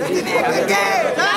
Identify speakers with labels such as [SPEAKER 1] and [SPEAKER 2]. [SPEAKER 1] Presidente,